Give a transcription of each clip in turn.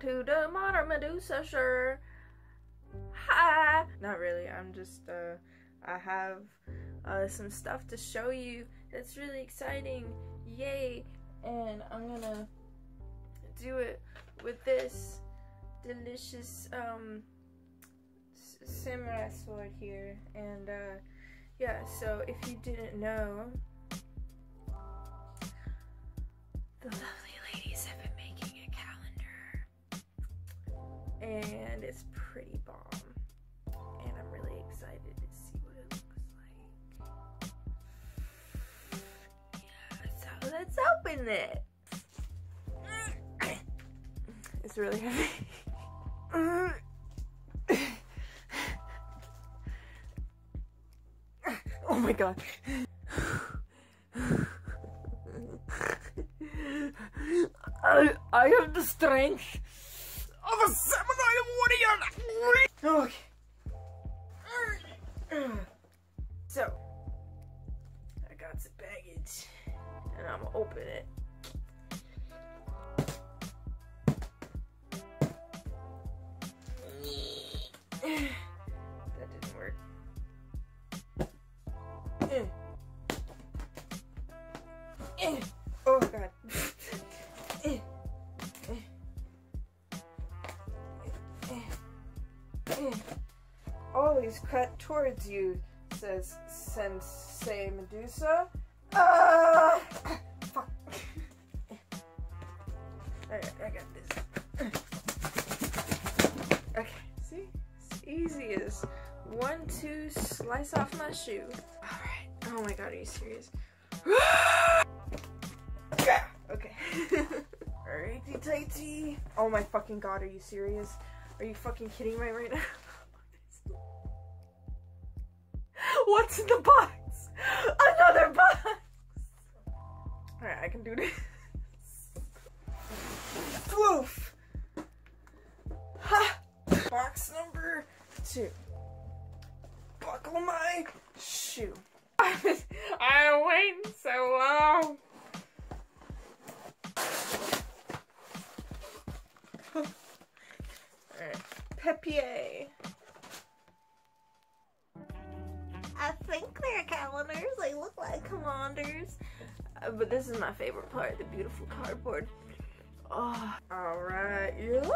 to the Modern Medusa sure. Hi! Not really, I'm just, uh, I have uh, some stuff to show you that's really exciting. Yay! And I'm gonna do it with this delicious, um, samurai sword here. And, uh, yeah, so if you didn't know, the And it's pretty bomb. And I'm really excited to see what it looks like. Yeah, so let's open it. It's really heavy. Oh my god. I, I have the strength of a samurai warrior. Okay. So, I got some baggage, and I'm gonna open it. That Always cut towards you, says Sensei Medusa. Ah! Fuck. Alright, I got this. Okay, see? It's easy as one, two, slice off my shoe. Alright. Oh my god, are you serious? okay. Alrighty, tighty. Oh my fucking god, are you serious? Are you fucking kidding me right now? What's in the box? Another box! Alright, I can do this. Woof! Ha! Box number two. Buckle my shoe. I'm waiting so long. Alright. Pepier. I think they're calendars. They look like commanders. Uh, but this is my favorite part, the beautiful cardboard. Oh, alright. Yeah.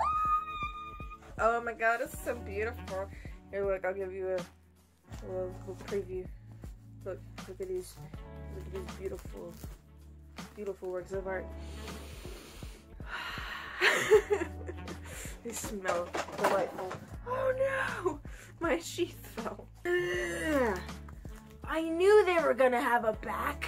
Oh my god, it's so beautiful. Here, look, I'll give you a, a little, little preview. Look, look at these, look at these beautiful, beautiful works of art. they smell delightful. Oh no, my sheath fell. Ugh. I knew they were gonna have a back.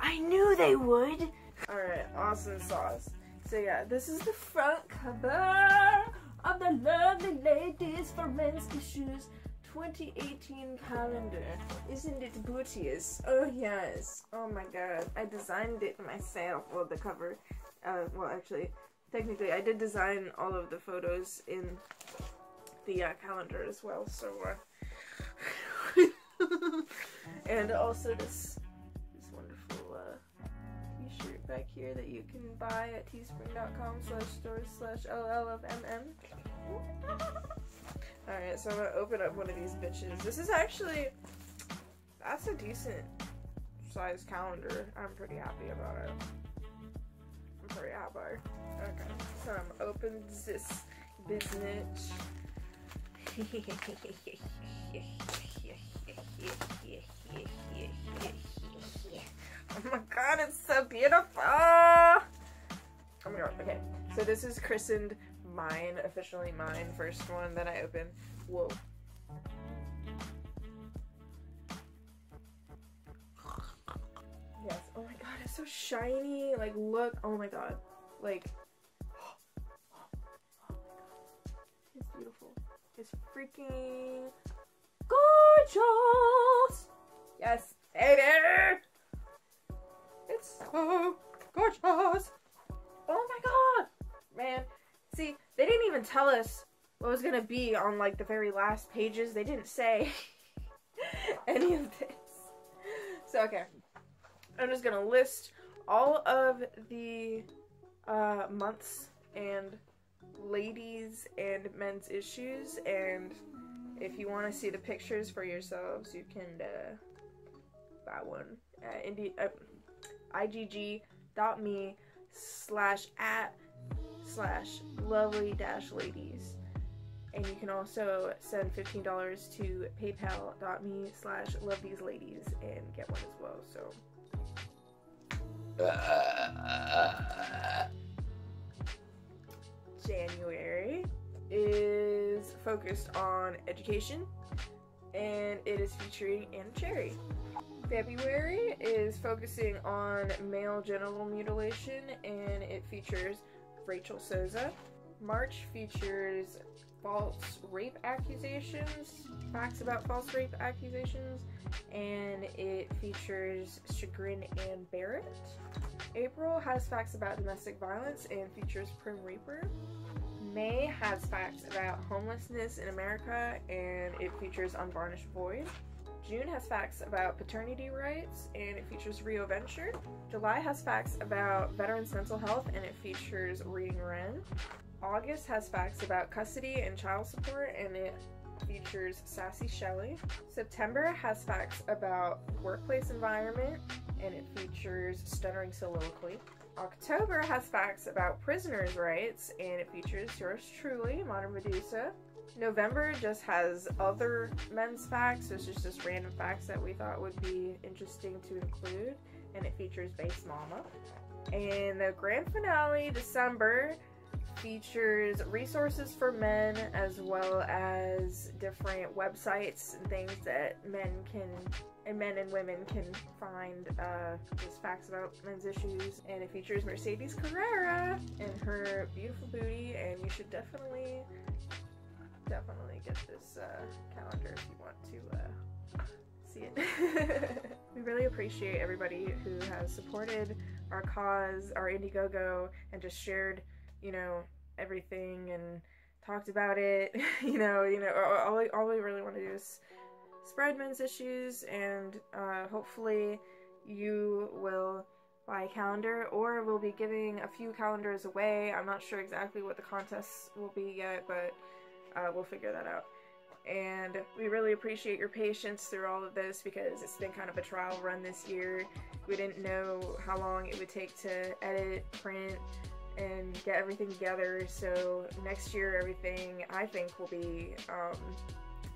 I knew they would. All right, awesome sauce. So yeah, this is the front cover of the lovely ladies for men's issues 2018 calendar. Isn't it beauteous? Oh yes. Oh my god. I designed it myself. Well, the cover. Uh, well, actually, technically, I did design all of the photos in the uh, calendar as well. So, uh, and also this this wonderful uh, t-shirt back here that you can buy at teespring.com slash stores slash ll of mm. Alright, so I'm gonna open up one of these bitches. This is actually, that's a decent size calendar. I'm pretty happy about it. So I'm open this business. oh my god, it's so beautiful! Oh my god, okay. So this is christened mine, officially mine, first one that I opened. Whoa. Yes, oh my god, it's so shiny. Like, look, oh my god. Like, It's freaking gorgeous! Yes, baby! It's so gorgeous! Oh my god! Man, see, they didn't even tell us what was gonna be on like the very last pages. They didn't say any of this. So, okay. I'm just gonna list all of the uh, months and ladies and men's issues and if you want to see the pictures for yourselves you can uh, buy one at indie uh, igg.me slash at slash lovely dash ladies. And you can also send $15 to paypal.me slash love these ladies and get one as well so January is focused on education and it is featuring Anna Cherry. February is focusing on male genital mutilation and it features Rachel Souza. March features false rape accusations, facts about false rape accusations, and it features Shagrin Anne Barrett. April has facts about domestic violence and features Prim Reaper. May has facts about homelessness in America and it features Unvarnished Void. June has facts about paternity rights and it features Rio Venture. July has facts about veterans' mental health and it features Reading Wren. August has facts about custody and child support and it features Sassy Shelley. September has facts about workplace environment and it features Stuttering Soliloquy. October has facts about prisoners' rights and it features yours truly, Modern Medusa. November just has other men's facts, so it's just, just random facts that we thought would be interesting to include, and it features Based Mama. And the grand finale, December, features resources for men as well as different websites and things that men can and men and women can find uh, just facts about men's issues and it features Mercedes Carrera and her beautiful booty and you should definitely definitely get this uh, calendar if you want to uh, see it. we really appreciate everybody who has supported our cause, our Indiegogo, and just shared, you know, everything and talked about it. you know, you know, all, all we really want to do is spread men's issues, and uh, hopefully you will buy a calendar, or we'll be giving a few calendars away. I'm not sure exactly what the contests will be yet, but uh, we'll figure that out. And we really appreciate your patience through all of this because it's been kind of a trial run this year. We didn't know how long it would take to edit, print, and get everything together. So next year, everything I think will be um,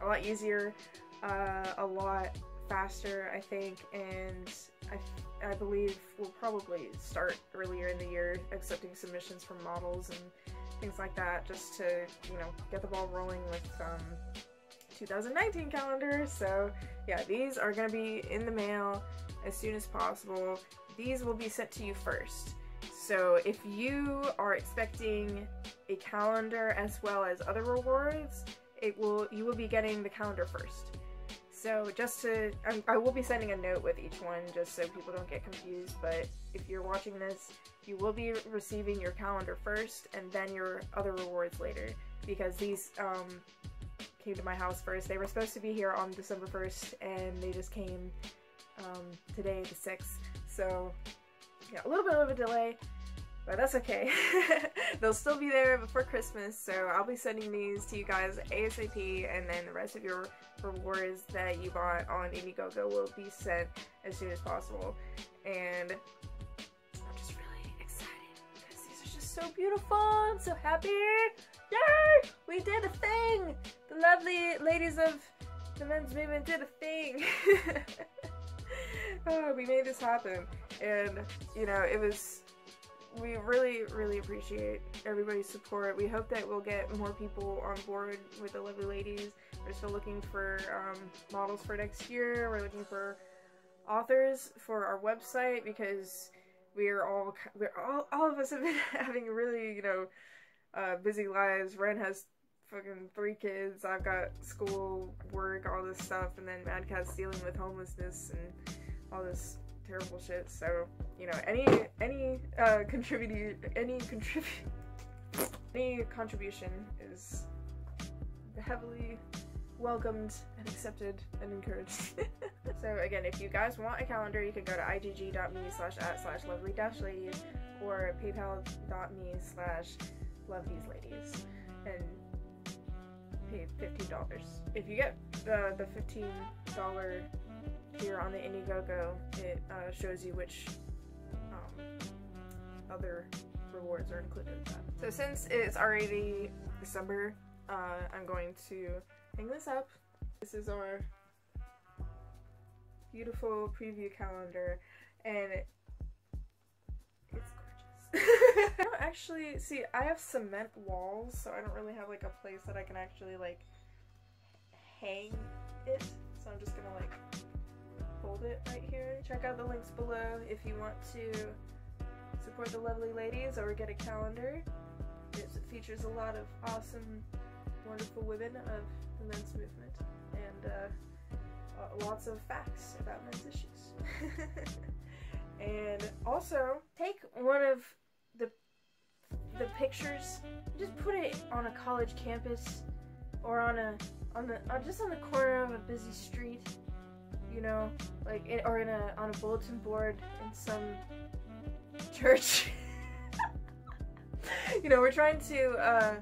a lot easier, uh, a lot faster, I think, and I, I believe we'll probably start earlier in the year accepting submissions from models and things like that just to, you know, get the ball rolling with um, 2019 calendar. So yeah, these are going to be in the mail as soon as possible. These will be sent to you first. So if you are expecting a calendar as well as other rewards, it will you will be getting the calendar first. So just to, um, I will be sending a note with each one just so people don't get confused, but if you're watching this, you will be receiving your calendar first and then your other rewards later because these um, came to my house first. They were supposed to be here on December 1st and they just came um, today, the 6th. So yeah, a little bit of a delay, but that's okay. They'll still be there before Christmas, so I'll be sending these to you guys ASAP, and then the rest of your rewards that you bought on Indiegogo will be sent as soon as possible. And I'm just really excited because these are just so beautiful. I'm so happy. Yay! We did a thing! The lovely ladies of the men's movement did a thing. oh, we made this happen. And, you know, it was we really, really appreciate everybody's support. We hope that we'll get more people on board with the Lovely Ladies. We're still looking for um, models for next year. We're looking for authors for our website because we're all we're all all of us have been having really you know uh, busy lives. Wren has fucking three kids. I've got school, work, all this stuff, and then Mad Cat's dealing with homelessness and all this terrible shit. So you know, any any uh, contribute any contribute any contribution is heavily welcomed and accepted and encouraged. so again, if you guys want a calendar, you can go to igg.me slash at slash lovely dash ladies or paypal.me slash love these ladies and pay $15. If you get the, the $15 tier on the Indiegogo, it uh, shows you which um, other rewards are included in that. So since it's already December, uh, I'm going to hang this up. This is our beautiful preview calendar and it, it's gorgeous. I don't actually, see I have cement walls so I don't really have like a place that I can actually like hang it so I'm just gonna like hold it right here. Check out the links below if you want to support the lovely ladies or get a calendar. It features a lot of awesome, wonderful women of the men's movement and uh, lots of facts about men's issues. and also, take one of the the pictures, just put it on a college campus or on a on the uh, just on the corner of a busy street, you know, like in, or in a on a bulletin board in some church. you know, we're trying to uh,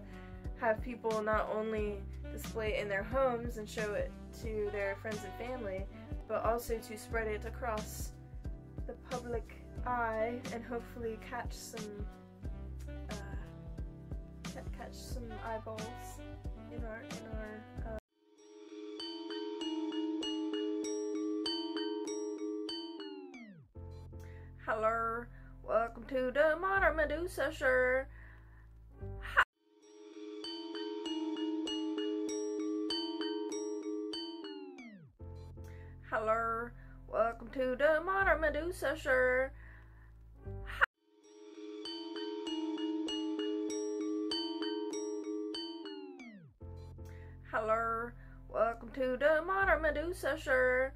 have people not only display it in their homes and show it to their friends and family, but also to spread it across the public eye and hopefully catch some uh, catch some eyeballs in our in our. Uh... Hello, welcome to the Modern Medusa Show. Hello, welcome to the Modern Medusa Show. Hello, welcome to the Modern Medusa Show.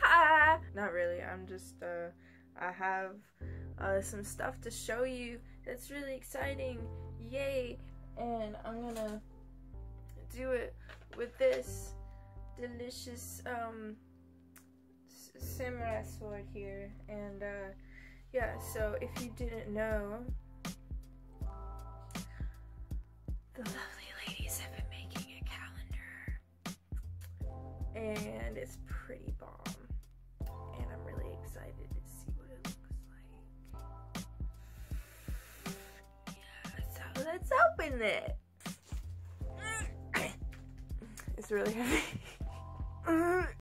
Hi. Not really. I'm just. Uh, I have uh, some stuff to show you that's really exciting. Yay! And I'm gonna do it with this delicious um samurai sword here and uh yeah so if you didn't know the lovely ladies have been making a calendar and it's pretty bomb open it. It's really heavy